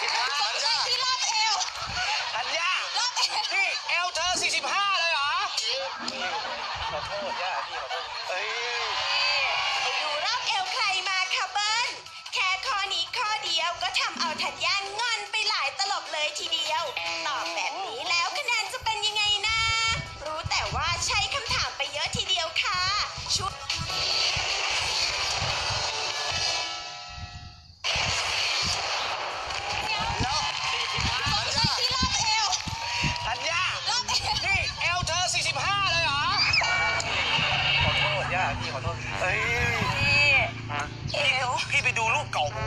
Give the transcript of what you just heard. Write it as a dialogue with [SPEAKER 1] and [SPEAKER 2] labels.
[SPEAKER 1] ทำเอาทัญญาพี่เอลเธอ 45 เลยเหรอ ขอโทษย่าพี่อย
[SPEAKER 2] ดูรอบเอวใครมาคะเบิ้ลแค่ข้อนี้ข้อเดียวก็ทำเอาธัญญางอนไปหลายตลบเลยทีเดียว ตอบแบบ
[SPEAKER 1] พี่ขอโทษ เอ้ย พี
[SPEAKER 2] ่
[SPEAKER 1] พี่ไปดูรูปเก่าปะวะ